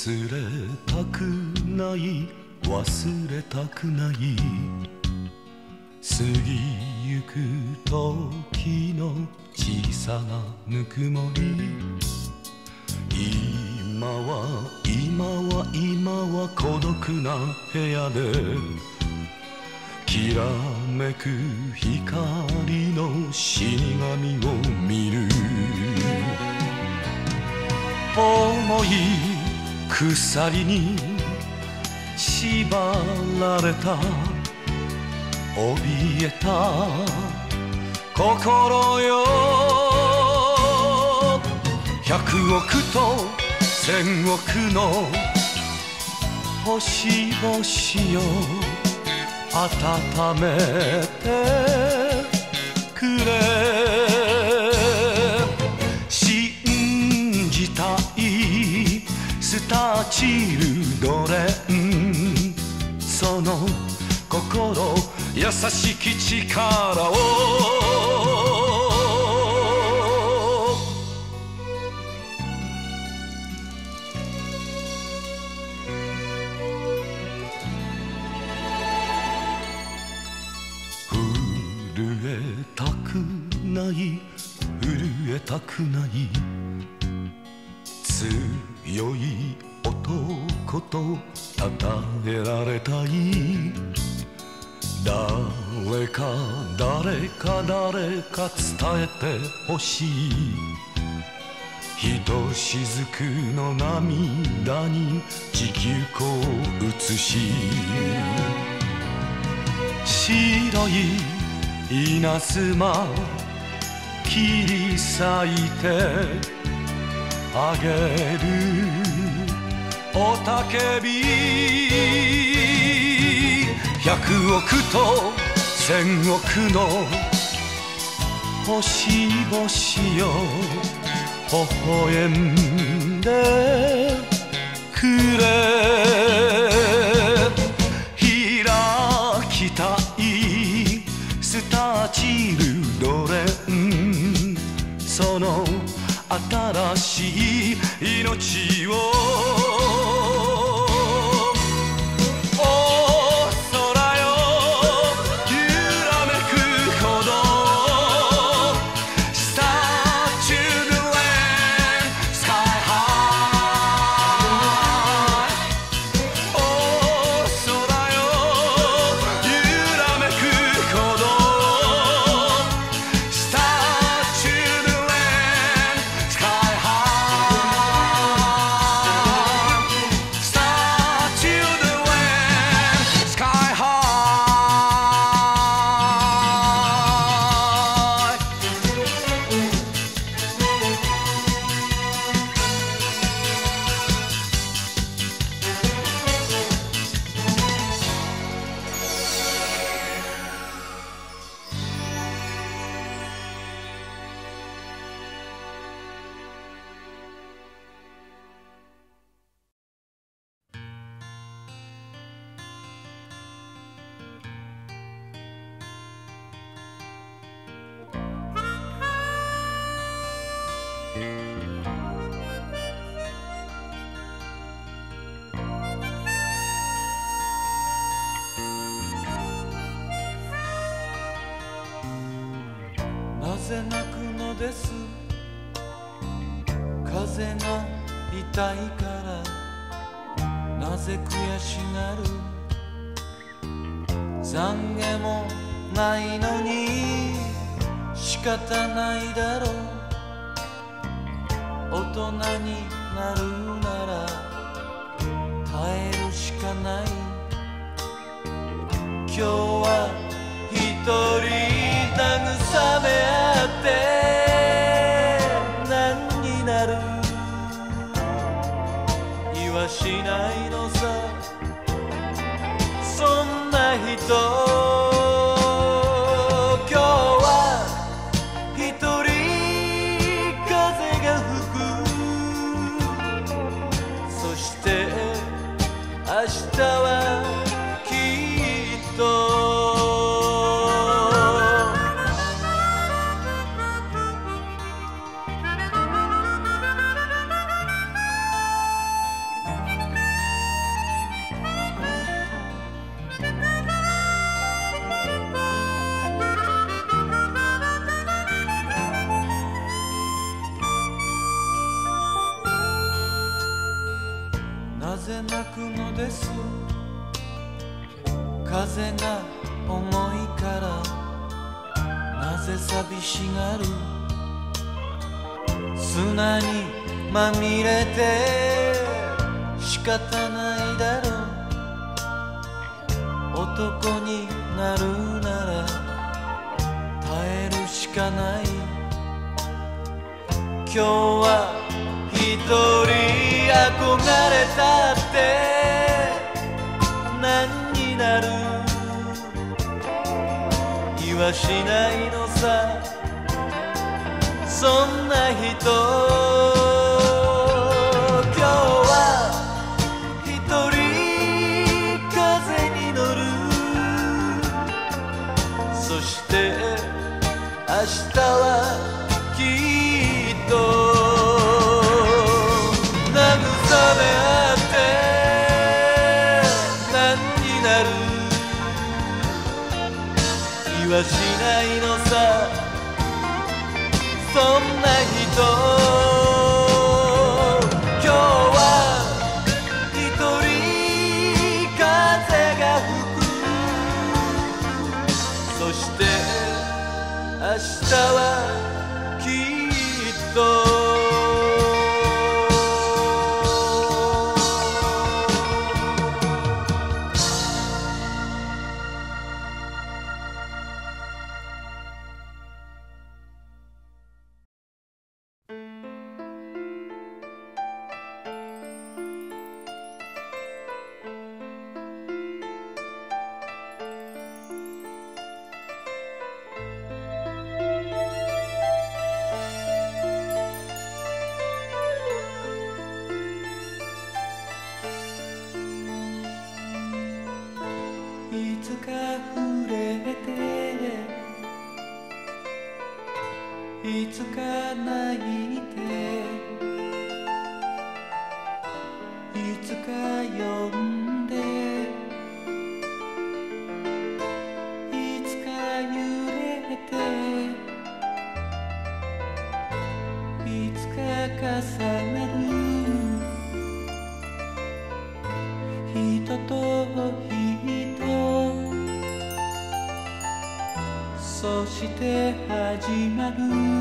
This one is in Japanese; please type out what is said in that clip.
忘れたくない忘れたくない過ぎゆく時の小さなぬくもり。今は今は今は孤独な部屋できらめく光の死神を見る。重い鎖に縛られた怯えた心よ百億と千億の星々よ温めてターチルドレン。その心優しき力を震えたくない。震えたくない。強い男と称えられたい。誰か誰か誰か伝えてほしい。ひとしずくの涙に地球湖を映し。白い稲妻切り裂いてあげる。おたけび。百億と千億の星々よ微笑んでくれ。開きたい。スターチルドレン。その新しい命をなぜ泣くのです。風が痛いから。なぜ悔しがる？懺悔もないのに。仕方ないだろう。大人になるなら。耐えるしかない。今日は一人慰めて何になる？言わしないのさ。そんな人今日は一人風が吹く。そして明日は風が重いからなぜ寂しがる？砂にまみれて仕方ないだろ。う男になるなら耐えるしかない。今日は一人憧れたって何になる？はしないのさ。そんな人言わしないのさ。そんな人。今日は一人風が吹く。そして明日はつか泣いていつか呼んで。いつか揺れて。いつか重なる。人と人そして始まる。